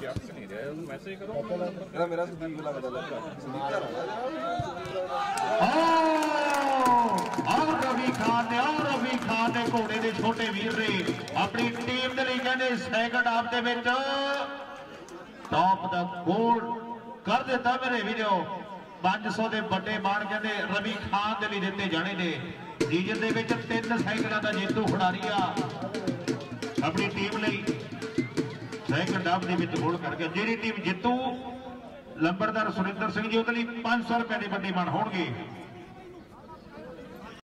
ਚੱਕ ਨਹੀਂ ਰਿਹਾ ਮੈਸੇਜ ਕਰੋ ਇਹਦਾ ਮੇਰਾ ਸੰਦੀਪ ਲੱਗਦਾ ਲੱਗਾ ਸੰਦੀਪ ਘਰ ਰਵੀ ਖਾਨ ਨੇ, ਆਹ ਰਵੀ ਖਾਨ ਨੇ ਘੋੜੇ ਦੇ ਛੋਟੇ ਵੀਰ ਨੇ ਆਪਣੀ ਟੀਮ ਦੇ ਲਈ ਕਹਿੰਦੇ ਸੈਕੰਡ ਹਾਫ ਦੇ ਵਿੱਚ ਟੌਪ ਦਾ ਗੋਲ ਕਰ ਦਿੱਤਾ ਮੇਰੇ ਵੀਰੋ। 500 ਦੇ ਵੱਡੇ ਮਾਣ ਕਹਿੰਦੇ ਰਵੀ ਖਾਨ ਦੇ ਲਈ ਦਿੱਤੇ ਜਾਣੇ ਨੇ। ਸੀਜ਼ਨ ਦੇ ਵਿੱਚ ਤਿੰਨ ਸਾਈਕਲਾਂ ਦਾ ਜੇਤੂ ਖਿਡਾਰੀ ਆ। ਆਪਣੀ ਟੀਮ ਲਈ ਸੈਕੰਡ ਹਾਫ ਦੇ ਵਿੱਚ ਗੋਲ ਕਰਕੇ ਜਿਹੜੀ ਟੀਮ ਜਿੱਤੂ, ਲੰਬੜਦਾਰ ਸੁਰਿੰਦਰ ਸਿੰਘ ਜੀ, ਉਹਦੇ ਲਈ 500 ਰੁਪਏ ਦੀ ਵੱਡੇ ਮਾਣ ਹੋਣਗੇ।